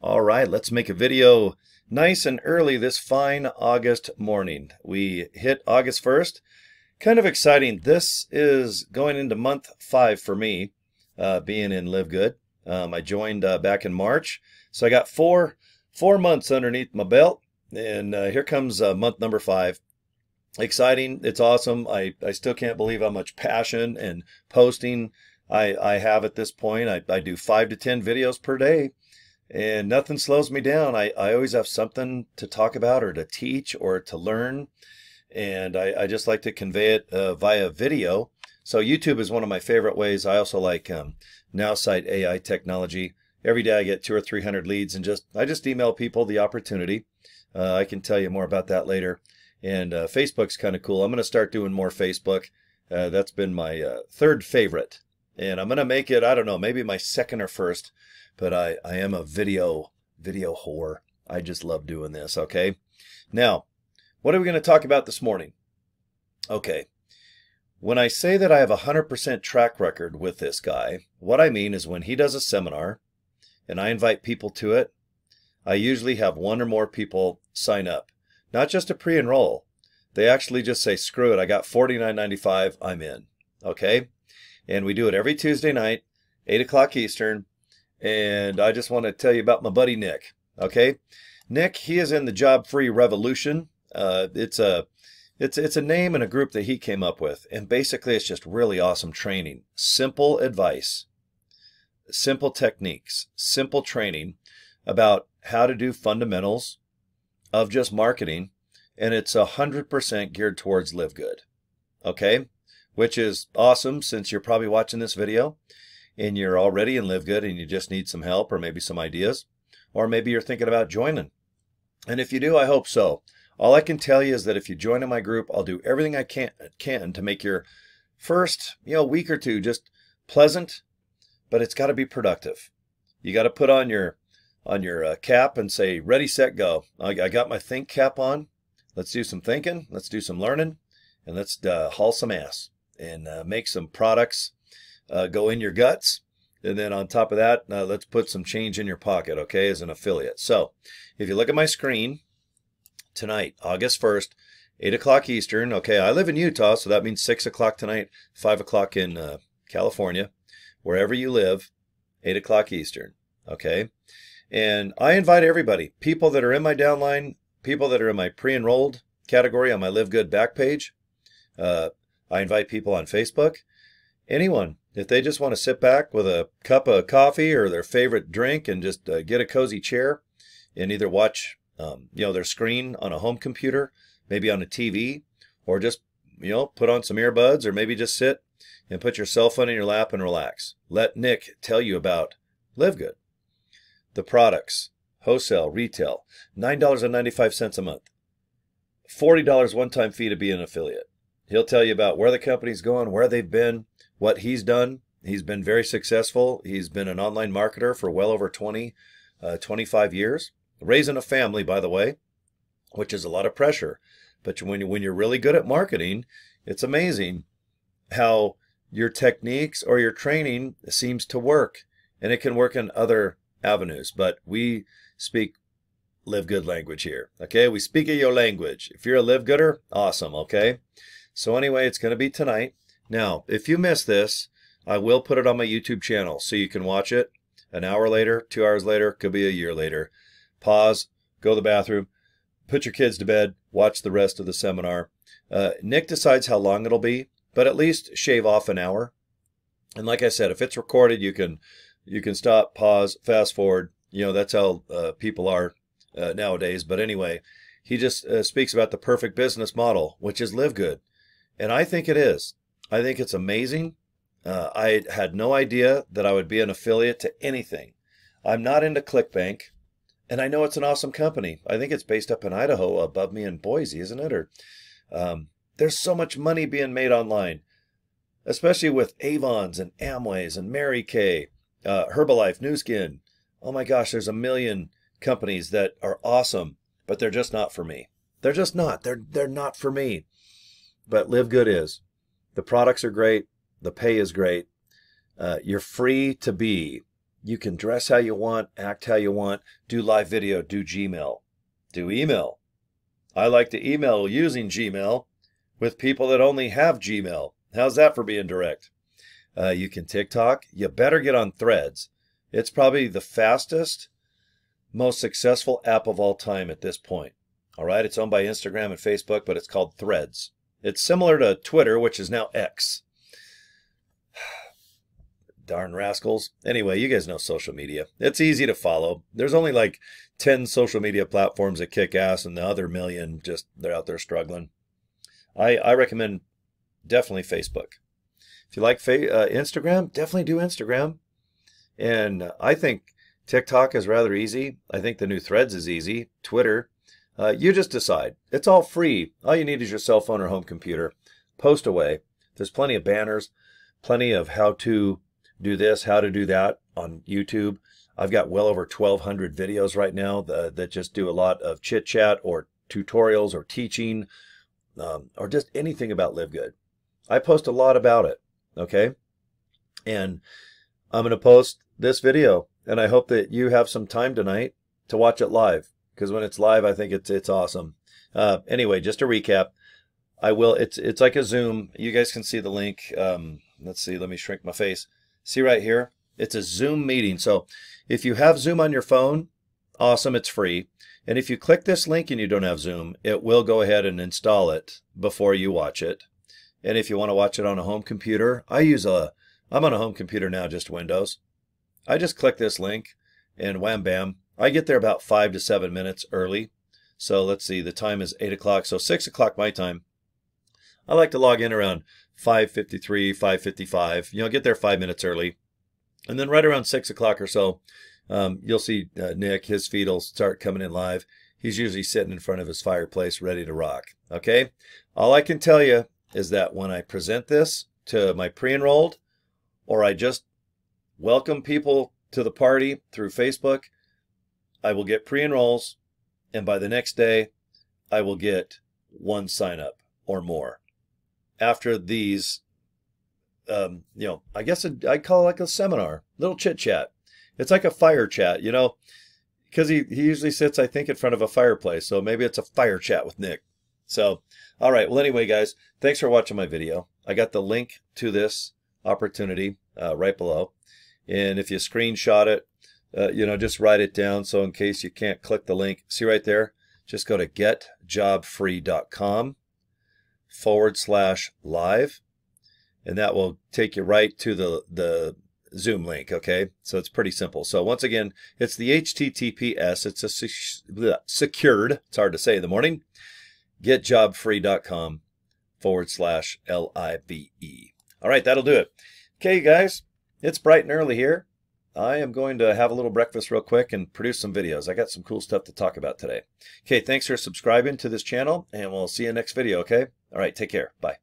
All right, let's make a video nice and early this fine August morning. We hit August 1st. Kind of exciting. This is going into month five for me, uh, being in Live Good. Um, I joined uh, back in March, so I got four four months underneath my belt, and uh, here comes uh, month number five. Exciting! It's awesome. I I still can't believe how much passion and posting I I have at this point. I I do five to ten videos per day and nothing slows me down. I, I always have something to talk about or to teach or to learn. And I, I just like to convey it uh, via video. So YouTube is one of my favorite ways. I also like um, NowSite AI technology. Every day I get two or 300 leads and just, I just email people the opportunity. Uh, I can tell you more about that later. And uh, Facebook's kind of cool. I'm going to start doing more Facebook. Uh, that's been my uh, third favorite. And I'm going to make it, I don't know, maybe my second or first but I, I am a video video whore. I just love doing this, okay? Now, what are we going to talk about this morning? Okay. When I say that I have a 100% track record with this guy, what I mean is when he does a seminar and I invite people to it, I usually have one or more people sign up. Not just to pre-enroll. They actually just say, screw it, I got $49.95, I'm in. Okay? And we do it every Tuesday night, 8 o'clock Eastern, and I just want to tell you about my buddy Nick. Okay, Nick, he is in the Job Free Revolution. Uh, it's a it's it's a name and a group that he came up with, and basically it's just really awesome training, simple advice, simple techniques, simple training about how to do fundamentals of just marketing, and it's a hundred percent geared towards live good. Okay, which is awesome since you're probably watching this video and you're already in Live Good and you just need some help or maybe some ideas, or maybe you're thinking about joining. And if you do, I hope so. All I can tell you is that if you join in my group, I'll do everything I can can to make your first, you know, week or two just pleasant, but it's got to be productive. You got to put on your on your uh, cap and say ready set go. I, I, got my think cap on. Let's do some thinking, let's do some learning, and let's uh, haul some ass and uh, make some products uh, go in your guts. And then on top of that, uh, let's put some change in your pocket, okay, as an affiliate. So if you look at my screen tonight, August 1st, 8 o'clock Eastern, okay, I live in Utah, so that means 6 o'clock tonight, 5 o'clock in uh, California, wherever you live, 8 o'clock Eastern, okay? And I invite everybody, people that are in my downline, people that are in my pre-enrolled category on my Live Good back page. Uh, I invite people on Facebook. Anyone, if they just want to sit back with a cup of coffee or their favorite drink and just uh, get a cozy chair and either watch um, you know their screen on a home computer maybe on a tv or just you know put on some earbuds or maybe just sit and put your cell phone in your lap and relax. Let nick tell you about live good the products wholesale retail $9.95 a month. $40 one-time fee to be an affiliate. He'll tell you about where the company's going where they've been what he's done. He's been very successful. He's been an online marketer for well over 20, uh, 25 years. Raising a family, by the way, which is a lot of pressure. But when, when you're really good at marketing, it's amazing how your techniques or your training seems to work. And it can work in other avenues. But we speak live good language here. Okay, we speak your language. If you're a live gooder, awesome. Okay, so anyway, it's going to be tonight. Now, if you miss this, I will put it on my YouTube channel so you can watch it an hour later, two hours later, could be a year later. Pause, go to the bathroom, put your kids to bed, watch the rest of the seminar. Uh, Nick decides how long it'll be, but at least shave off an hour. And like I said, if it's recorded, you can you can stop, pause, fast forward. You know that's how uh, people are uh, nowadays. But anyway, he just uh, speaks about the perfect business model, which is live good, and I think it is. I think it's amazing. Uh, I had no idea that I would be an affiliate to anything. I'm not into ClickBank, and I know it's an awesome company. I think it's based up in Idaho, above me in Boise, isn't it? Or um, there's so much money being made online, especially with Avons and Amways and Mary Kay, uh, Herbalife, Nu Skin. Oh my gosh, there's a million companies that are awesome, but they're just not for me. They're just not. They're they're not for me. But Live Good is. The products are great. The pay is great. Uh, you're free to be You can dress how you want, act how you want, do live video, do Gmail, do email. I like to email using Gmail with people that only have Gmail. How's that for being direct? Uh, you can TikTok. You better get on Threads. It's probably the fastest, most successful app of all time at this point. All right, it's owned by Instagram and Facebook, but it's called Threads. It's similar to Twitter, which is now X. Darn rascals. Anyway, you guys know social media. It's easy to follow. There's only like 10 social media platforms that kick ass, and the other million just they're out there struggling. I, I recommend definitely Facebook. If you like fa- uh, Instagram, definitely do Instagram. And I think TikTok is rather easy. I think the new Threads is easy. Twitter, uh, you just decide. It's all free. All you need is your cell phone or home computer. Post away. There's plenty of banners, plenty of how to do this, how to do that on YouTube. I've got well over 1,200 videos right now that, that just do a lot of chit chat or tutorials or teaching um, or just anything about Live Good. I post a lot about it. Okay. And I'm going to post this video and I hope that you have some time tonight to watch it live because when it's live, I think it's it's awesome. Uh, anyway, just to recap, I will. It's it's like a Zoom. You guys can see the link. Um, let's see. Let me shrink my face. See right here. It's a Zoom meeting. So if you have Zoom on your phone, awesome. It's free. And if you click this link and you don't have Zoom, it will go ahead and install it before you watch it. And if you want to watch it on a home computer, I use a. I'm on a home computer now, just Windows. I just click this link, and wham bam, I get there about five to seven minutes early. So let's see, the time is eight o'clock. So six o'clock my time. I like to log in around 5.53, 5.55, you know, get there five minutes early. And then right around six o'clock or so, um, you'll see uh, Nick, his feed will start coming in live. He's usually sitting in front of his fireplace ready to rock. Okay. All I can tell you is that when I present this to my pre-enrolled or I just welcome people to the party through Facebook, I will get pre-enrolls, and by the next day, I will get one sign up or more. After these, um, you know, I guess I call it like a seminar, little chit chat. It's like a fire chat, you know, because he, he usually sits, I think, in front of a fireplace. So maybe it's a fire chat with Nick. So, all right. Well, anyway, guys, thanks for watching my video. I got the link to this opportunity uh, right below. And if you screenshot it, uh, you know, just write it down. So in case you can't click the link, see right there, just go to getjobfree.com forward slash live. And that will take you right to the, the Zoom link. Okay. So it's pretty simple. So once again, it's the HTTPS. It's a secured, it's hard to say in the morning, getjobfree.com forward slash L I V E. All right. That'll do it. Okay, guys, it's bright and early here. I am going to have a little breakfast real quick and produce some videos. I got some cool stuff to talk about today. Okay, thanks for subscribing to this channel, and we'll see you in next video, okay? All right, take care. Bye.